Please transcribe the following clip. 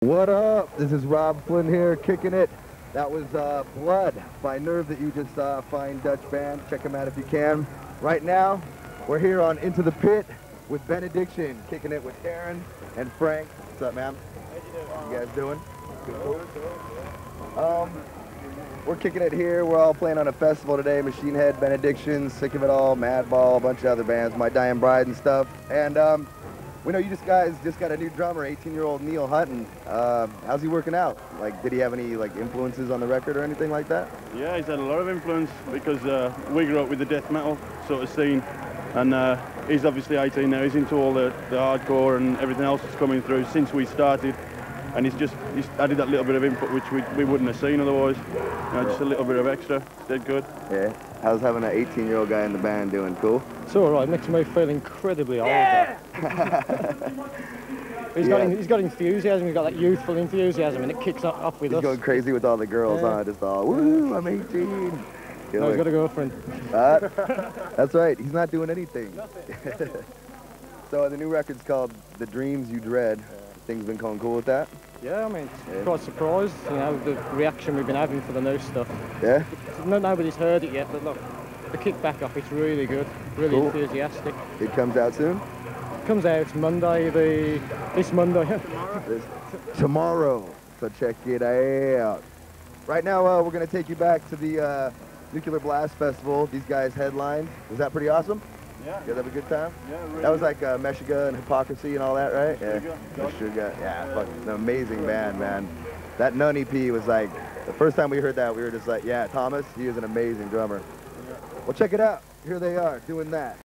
What up? This is Rob Flynn here, kicking it. That was uh, Blood by Nerve that you just saw. Fine Dutch band. Check them out if you can. Right now, we're here on Into the Pit with Benediction, kicking it with Aaron and Frank. What's up, man? How you guys doing? Um, we're kicking it here. We're all playing on a festival today. Machine Head, Benediction, Sick of It All, Madball, a bunch of other bands, My Dying Bride and stuff. And um, we know you just guys just got a new drummer, 18-year-old Neil Hutton. Uh, how's he working out? Like, did he have any like influences on the record or anything like that? Yeah, he's had a lot of influence because uh, we grew up with the death metal sort of scene, and uh, he's obviously 18 now. He's into all the, the hardcore and everything else that's coming through since we started, and he's just he's added that little bit of input which we, we wouldn't have seen otherwise. You know, just a little bit of extra. Did good. Yeah. How's having an 18-year-old guy in the band doing? Cool. It's all right. Makes me feel incredibly old. Yeah! he's got he's got enthusiasm. He's got that youthful enthusiasm, and it kicks up, up with He's us. going crazy with all the girls, Yeah. huh? Just all, woo, I'm 18. no, he's Killer. got a girlfriend. Uh, that's right. He's not doing anything. Nothing. so the new record's called "The Dreams You Dread." Things been going cool with that? Yeah, I mean, Yeah. quite surprised. You know, the reaction we've been having for the new stuff. Yeah. No, nobody's heard it yet, but look, the kickback off it's really good, really Cool. enthusiastic. It comes out soon. Comes out Monday, the this Monday. This- tomorrow. So check it out. Right now, uh, we're gonna take you back to the uh, Nuclear Blast Festival. These guys headlined. Was that pretty awesome? Yeah. You guys have a good time? Yeah, really That was like uh, Meshuggah and Hypocrisy and all that, right? Yeah. Meshuggah. Meshuggah. Yeah, fuck, an amazing band, man. That None EP was like, the first time we heard that, we were just like, yeah, Thomas, he is an amazing drummer. Well, check it out. Here they are doing that.